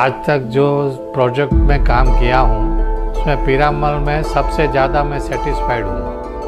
आज तक जो प्रोजेक्ट में काम किया हूँ, उसमें पीरामल में सबसे ज़्यादा मैं सेटिस्फाइड हूँ।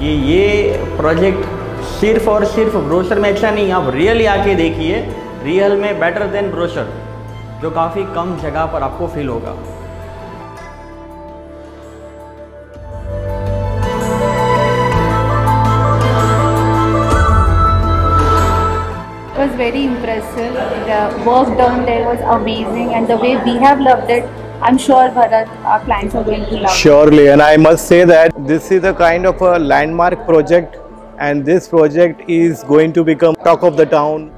कि ये प्रोजेक्ट सिर्फ़ और सिर्फ़ ब्रोशर में अच्छा नहीं, आप रियली आके देखिए रियल में बेटर देन ब्रोशर जो काफ़ी कम जगह पर आपको फील होगा। Very impressive. The work done there was amazing, and the way we have loved it I'm sure Bharat, our clients are going to love. Surely, and I must say that this is a kind of a landmark project, and this project is going to become talk of the town